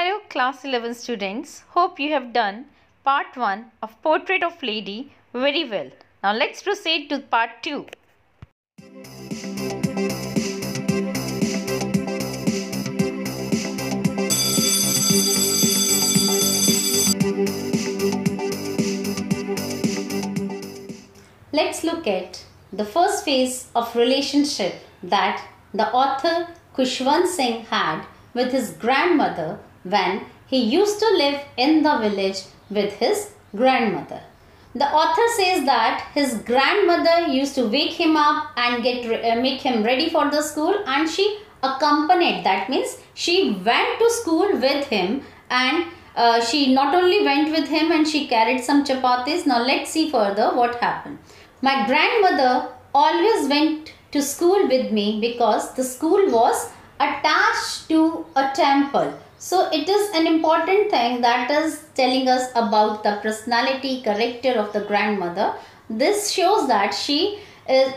Hello class 11 students. Hope you have done part 1 of Portrait of Lady very well. Now let's proceed to part 2. Let's look at the first phase of relationship that the author Khushwant Singh had with his grandmother when he used to live in the village with his grandmother. The author says that his grandmother used to wake him up and get uh, make him ready for the school and she accompanied. That means she went to school with him and uh, she not only went with him and she carried some chapatis. Now let's see further what happened. My grandmother always went to school with me because the school was attached to a temple so it is an important thing that is telling us about the personality, character of the grandmother. This shows that she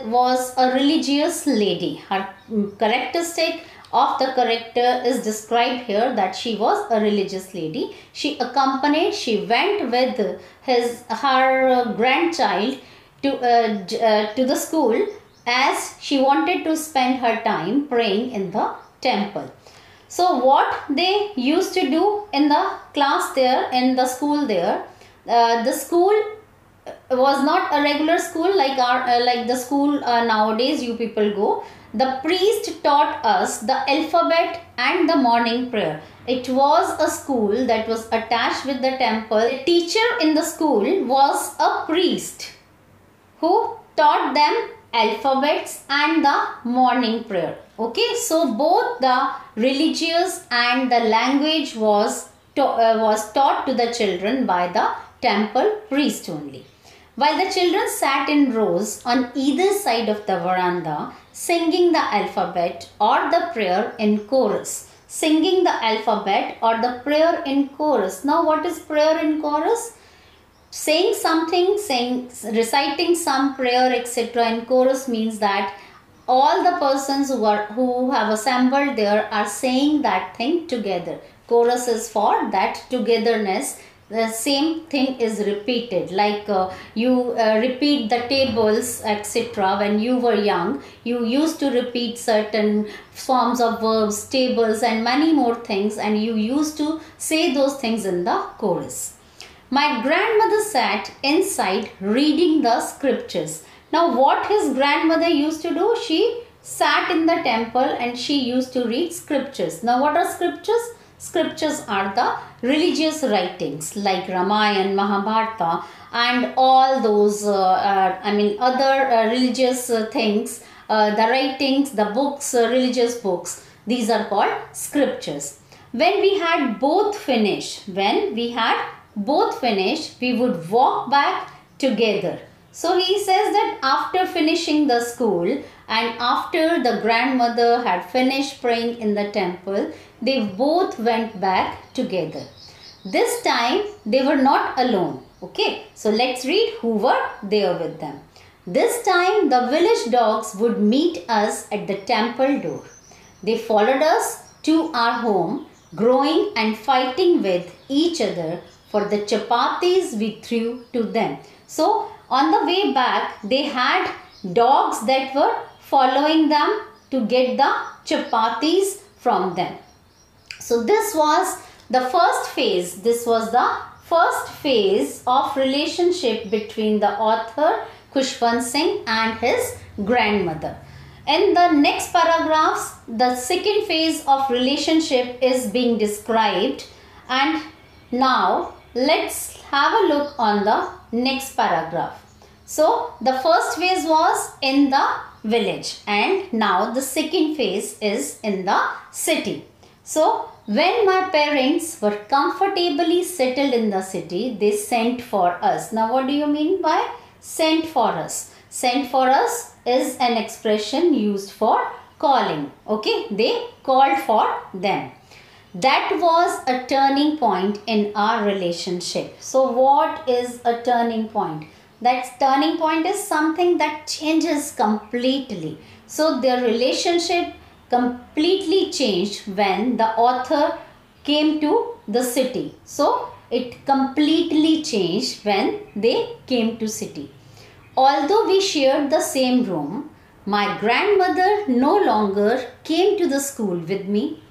was a religious lady. Her characteristic of the character is described here that she was a religious lady. She accompanied, she went with his her grandchild to, uh, uh, to the school as she wanted to spend her time praying in the temple. So what they used to do in the class there, in the school there, uh, the school was not a regular school like our uh, like the school uh, nowadays you people go. The priest taught us the alphabet and the morning prayer. It was a school that was attached with the temple. The teacher in the school was a priest who taught them alphabets and the morning prayer. Okay so both the religious and the language was uh, was taught to the children by the temple priest only. While the children sat in rows on either side of the veranda singing the alphabet or the prayer in chorus. Singing the alphabet or the prayer in chorus. Now what is prayer in chorus saying something, saying, reciting some prayer, etc. in chorus means that all the persons who are who have assembled there are saying that thing together. Chorus is for that togetherness. The same thing is repeated like uh, you uh, repeat the tables etc. When you were young, you used to repeat certain forms of verbs, tables and many more things and you used to say those things in the chorus. My grandmother sat inside reading the scriptures. Now what his grandmother used to do? She sat in the temple and she used to read scriptures. Now what are scriptures? Scriptures are the religious writings like Ramayana, Mahabharata and all those, uh, uh, I mean other uh, religious uh, things, uh, the writings, the books, uh, religious books. These are called scriptures. When we had both finished, when we had both finished, we would walk back together. So he says that after finishing the school and after the grandmother had finished praying in the temple, they both went back together. This time they were not alone. Okay, so let's read who were there with them. This time the village dogs would meet us at the temple door. They followed us to our home, growing and fighting with each other for the chapatis we threw to them. So on the way back they had dogs that were following them to get the chapatis from them. So this was the first phase. This was the first phase of relationship between the author Khushwant Singh and his grandmother. In the next paragraphs, the second phase of relationship is being described and now let's have a look on the next paragraph. So the first phase was in the village and now the second phase is in the city. So when my parents were comfortably settled in the city, they sent for us. Now what do you mean by sent for us? Sent for us is an expression used for calling. Okay, they called for them that was a turning point in our relationship so what is a turning point that turning point is something that changes completely so their relationship completely changed when the author came to the city. So it completely changed when they came to city. Although we shared the same room, my grandmother no longer came to the school with me.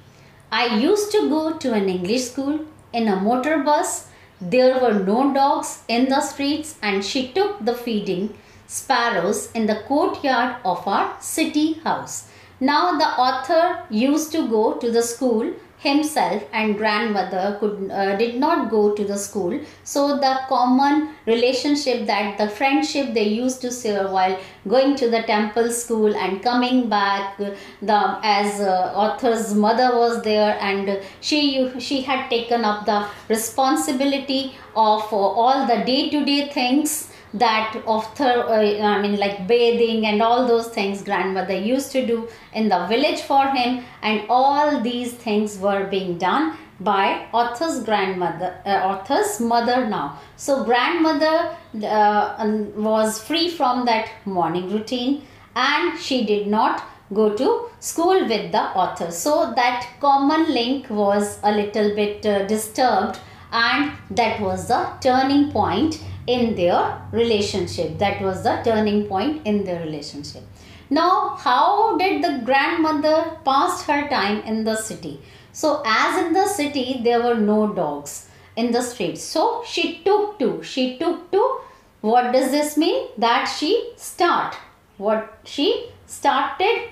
I used to go to an English school in a motor bus. There were no dogs in the streets and she took the feeding sparrows in the courtyard of our city house. Now the author used to go to the school himself and grandmother could uh, did not go to the school. So the common relationship that the friendship they used to share while going to the temple school and coming back the as uh, author's mother was there and she she had taken up the responsibility of uh, all the day to day things that of uh, I mean like bathing and all those things grandmother used to do in the village for him. And all these things were being done by author's grandmother uh, author's mother now. So grandmother uh, was free from that morning routine and she did not go to school with the author. So that common link was a little bit uh, disturbed and that was the turning point in their relationship. That was the turning point in their relationship. Now, how did the grandmother pass her time in the city? So, as in the city, there were no dogs in the streets. So, she took to, she took to, what does this mean? That she start, what she started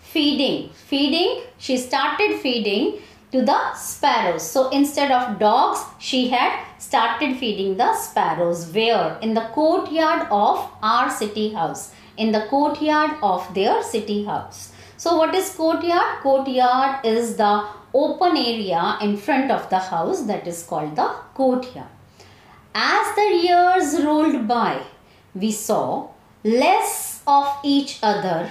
feeding, feeding, she started feeding to the sparrows. So instead of dogs, she had started feeding the sparrows. Where? In the courtyard of our city house. In the courtyard of their city house. So what is courtyard? Courtyard is the open area in front of the house that is called the courtyard. As the years rolled by, we saw less of each other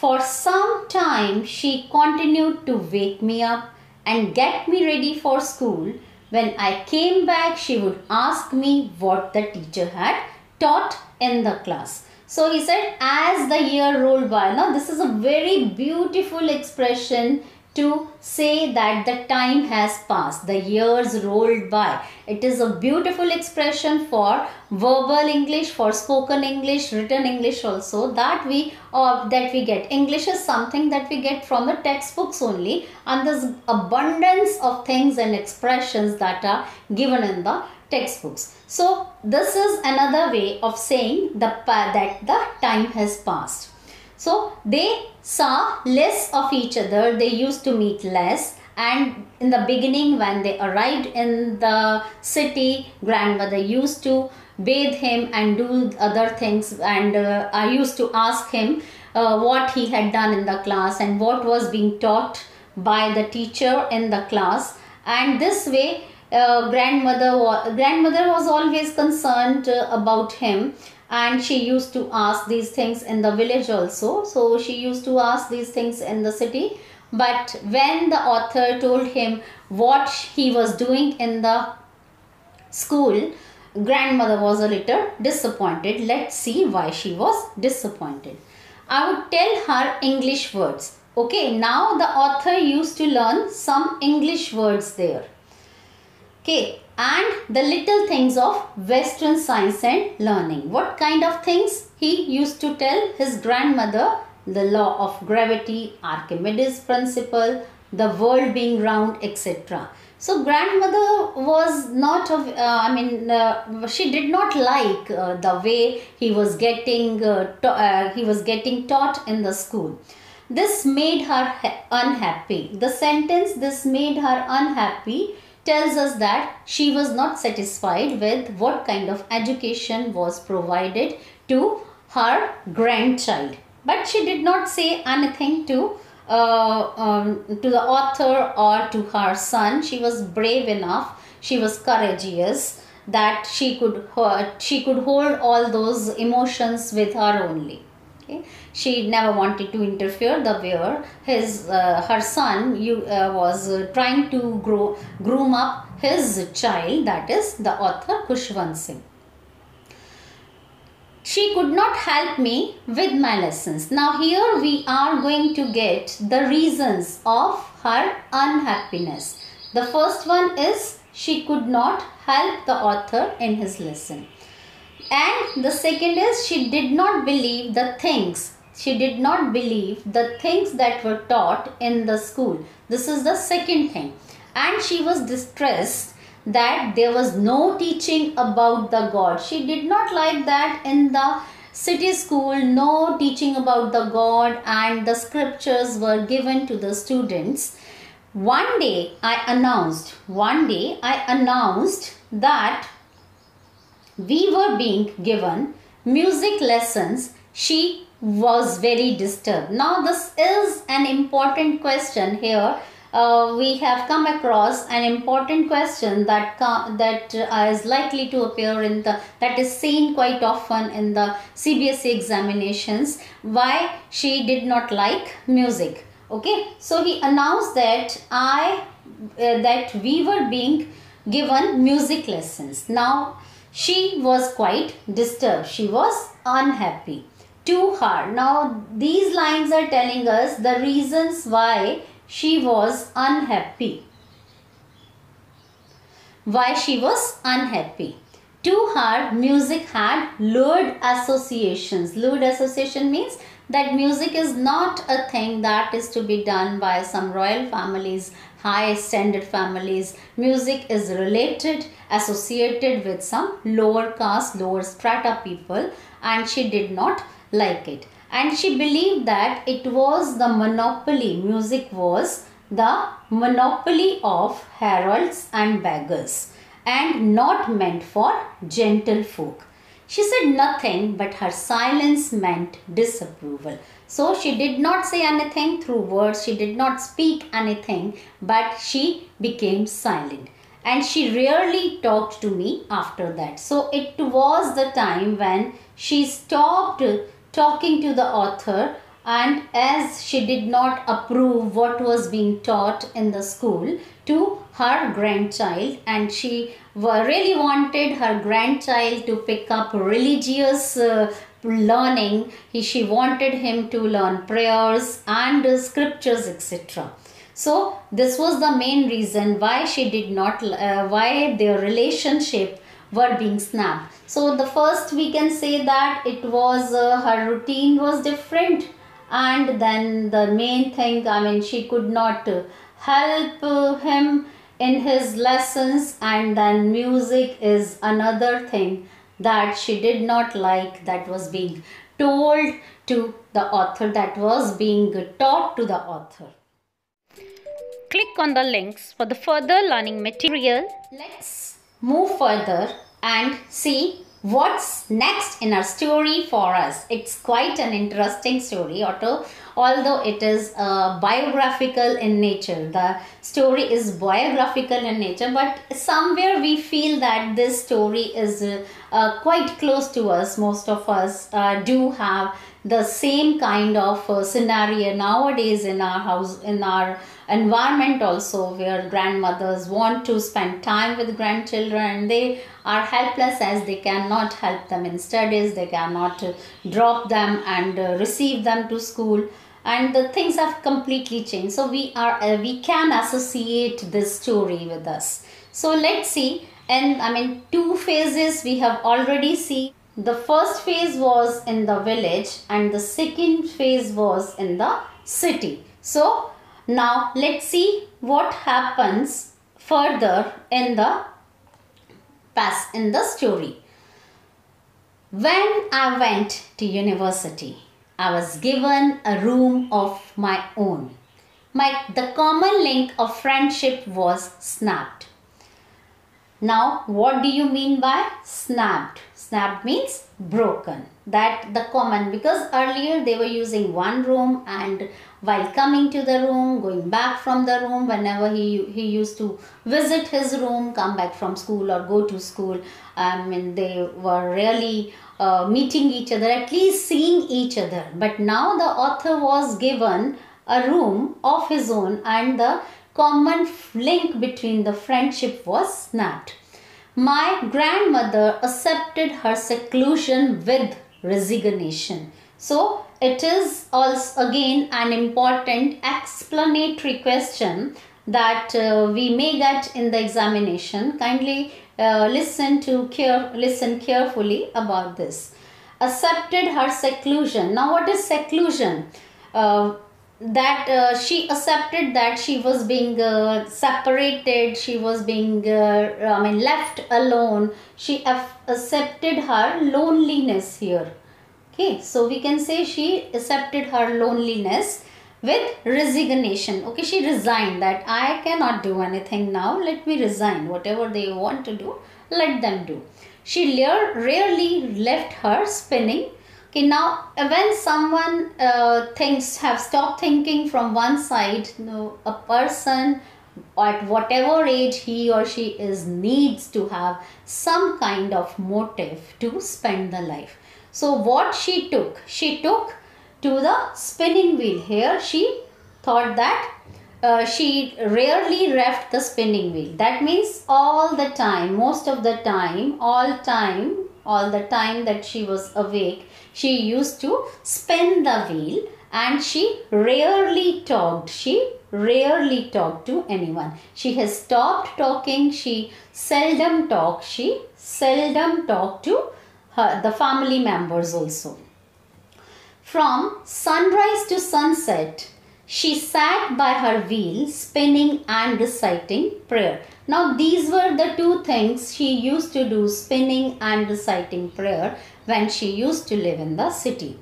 for some time she continued to wake me up and get me ready for school. When I came back, she would ask me what the teacher had taught in the class. So he said, as the year rolled by. Now, this is a very beautiful expression to say that the time has passed, the years rolled by. It is a beautiful expression for verbal English, for spoken English, written English also that we uh, that we get. English is something that we get from the textbooks only and there's abundance of things and expressions that are given in the textbooks. So this is another way of saying the that the time has passed. So they saw less of each other. They used to meet less. And in the beginning, when they arrived in the city, grandmother used to bathe him and do other things. And uh, I used to ask him uh, what he had done in the class and what was being taught by the teacher in the class. And this way, uh, grandmother grandmother was always concerned uh, about him. And she used to ask these things in the village also. So she used to ask these things in the city. But when the author told him what he was doing in the school grandmother was a little disappointed. Let's see why she was disappointed. I would tell her english words. Okay now the author used to learn some english words there okay and the little things of western science and learning. What kind of things? He used to tell his grandmother the law of gravity archimedes principle the world being round etc so grandmother was not of uh, i mean uh, she did not like uh, the way he was getting uh, uh, he was getting taught in the school. This made her unhappy. The sentence this made her unhappy tells us that she was not satisfied with what kind of education was provided to her grandchild. But she did not say anything to uh, um, to the author or to her son. She was brave enough. She was courageous that she could uh, she could hold all those emotions with her only. Okay she never wanted to interfere the where his uh, her son you uh, was uh, trying to grow groom up his child that is the author Khushwant Singh she could not help me with my lessons. Now here we are going to get the reasons of her unhappiness. The first one is she could not help the author in his lesson. And the second is she did not believe the things. She did not believe the things that were taught in the school. This is the second thing. And she was distressed that there was no teaching about the God. She did not like that in the city school, no teaching about the God and the scriptures were given to the students. One day I announced, one day I announced that we were being given music lessons. She was very disturbed. Now this is an important question here. Uh, we have come across an important question that that uh, is likely to appear in the that is seen quite often in the CBSE examinations. Why she did not like music. Okay? So he announced that I uh, that we were being given music lessons. Now she was quite disturbed she was unhappy Too hard. now these lines are telling us the reasons why she was unhappy. Why she was unhappy? Too hard music had lurid associations. Lurid association means that music is not a thing that is to be done by some royal families, high standard families. Music is related, associated with some lower caste, lower strata people and she did not like it and she believed that it was the monopoly, music was the monopoly of heralds and beggars and not meant for gentle folk. She said nothing but her silence meant disapproval. So she did not say anything through words, she did not speak anything, but she became silent. And she rarely talked to me after that. So it was the time when she stopped talking to the author and as she did not approve what was being taught in the school to her grandchild and she really wanted her grandchild to pick up religious uh, learning he, she wanted him to learn prayers and uh, scriptures etc so this was the main reason why she did not uh, why their relationship were being snapped. So the first we can say that it was uh, her routine was different and then the main thing I mean she could not help him in his lessons and then music is another thing that she did not like that was being told to the author that was being taught to the author. Click on the links for the further learning material. Let's move further and see what's next in our story for us. It's quite an interesting story, Otto, although it is uh, biographical in nature. The story is biographical in nature, but somewhere we feel that this story is uh, quite close to us. Most of us uh, do have the same kind of uh, scenario nowadays in our house, in our environment also where grandmothers want to spend time with grandchildren. And they are helpless as they cannot help them in studies they cannot uh, drop them and uh, receive them to school. And the things have completely changed. So we are uh, we can associate this story with us. So let's see. And i mean two phases we have already seen the first phase was in the village and the second phase was in the city so now let's see what happens further in the past in the story. When I went to university, I was given a room of my own. My, the common link of friendship was snapped. Now, what do you mean by snapped? Snapped means broken. That the common because earlier they were using one room and while coming to the room, going back from the room, whenever he, he used to visit his room, come back from school or go to school, I mean, they were really uh, meeting each other, at least seeing each other. But now the author was given a room of his own and the common link between the friendship was snapped. My grandmother accepted her seclusion with resignation. So it is also again an important explanatory question that uh, we may get in the examination. Kindly uh, listen to care listen carefully about this. Accepted her seclusion. Now what is seclusion? Uh, that uh, she accepted that she was being uh, separated she was being uh, i mean left alone. She accepted her loneliness here. Okay so we can say she accepted her loneliness with resignation. Okay she resigned that i cannot do anything now. Let me resign. Whatever they want to do let them do. She rarely left her spinning Okay, now when someone uh, thinks, have stopped thinking from one side, you know, a person at whatever age he or she is needs to have some kind of motive to spend the life. So what she took? She took to the spinning wheel. Here she thought that uh, she rarely left the spinning wheel. That means all the time, most of the time, all time, all the time that she was awake, she used to spin the wheel and she rarely talked. She rarely talked to anyone. She has stopped talking. She seldom talked. She seldom talked to her, the family members also. From sunrise to sunset, she sat by her wheel, spinning and reciting prayer. Now, these were the two things she used to do spinning and reciting prayer when she used to live in the city.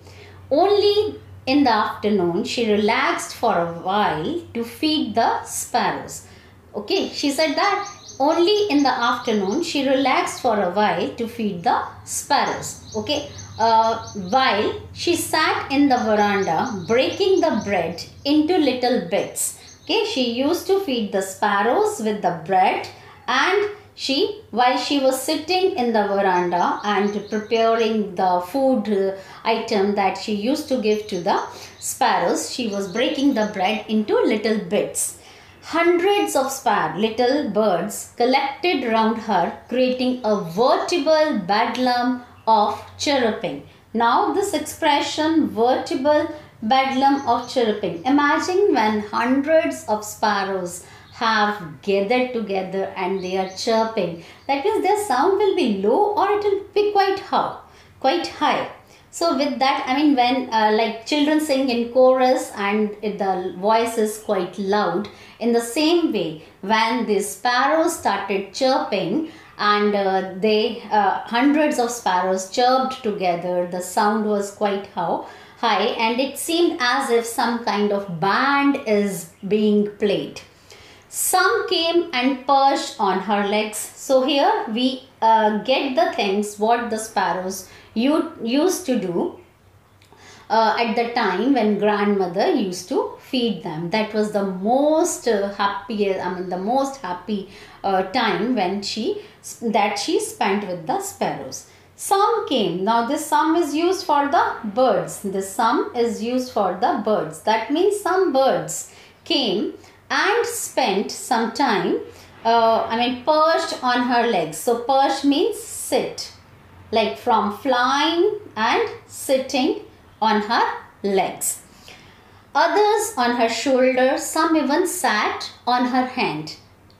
Only in the afternoon, she relaxed for a while to feed the sparrows. Okay, she said that only in the afternoon she relaxed for a while to feed the sparrows. Okay, uh, while she sat in the veranda breaking the bread into little bits. Okay, she used to feed the sparrows with the bread and she, while she was sitting in the veranda and preparing the food item that she used to give to the sparrows, she was breaking the bread into little bits. Hundreds of spar little birds collected round her, creating a veritable bedlam of chirruping. Now this expression, veritable bedlam of chirping. Imagine when hundreds of sparrows have gathered together and they are chirping. That means their sound will be low or it will be quite high. Quite high. So with that, I mean when uh, like children sing in chorus and the voice is quite loud. In the same way, when the sparrows started chirping and uh, they uh, hundreds of sparrows chirped together, the sound was quite how high and it seemed as if some kind of band is being played. Some came and perched on her legs. So here we uh, get the things what the sparrows used to do uh, at the time when grandmother used to feed them. That was the most uh, happy, I mean the most happy uh, time when she that she spent with the sparrows. Some came. Now this sum is used for the birds. This sum is used for the birds. That means some birds came and spent some time, uh, I mean, perched on her legs. So, perch means sit, like from flying and sitting on her legs. Others on her shoulders, some even sat on her hand.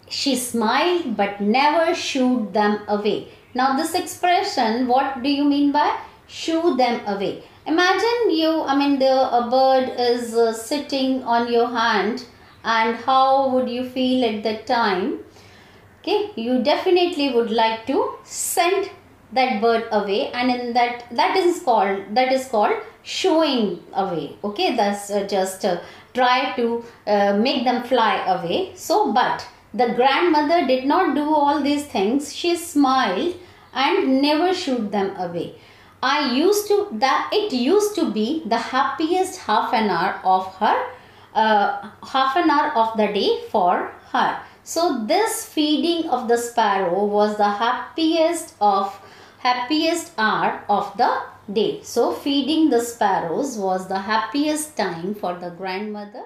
She smiled but never shooed them away. Now, this expression, what do you mean by shoo them away? Imagine you, I mean, the, a bird is uh, sitting on your hand and how would you feel at that time okay you definitely would like to send that bird away and in that that is called that is called showing away. Okay that's uh, just uh, try to uh, make them fly away. So but the grandmother did not do all these things. She smiled and never shooed them away. I used to that it used to be the happiest half an hour of her uh, half an hour of the day for her. So this feeding of the sparrow was the happiest of happiest hour of the day. So feeding the sparrows was the happiest time for the grandmother.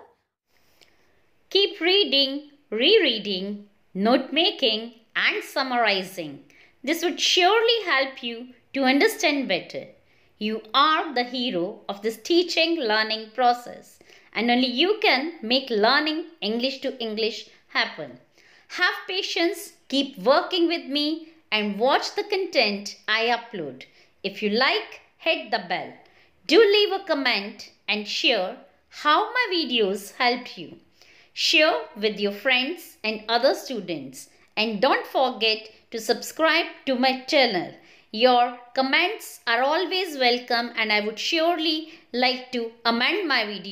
Keep reading, rereading, note making and summarizing. This would surely help you to understand better. You are the hero of this teaching learning process and only you can make learning English to English happen. Have patience, keep working with me and watch the content I upload. If you like, hit the bell. Do leave a comment and share how my videos help you. Share with your friends and other students and don't forget to subscribe to my channel. Your comments are always welcome and I would surely like to amend my video.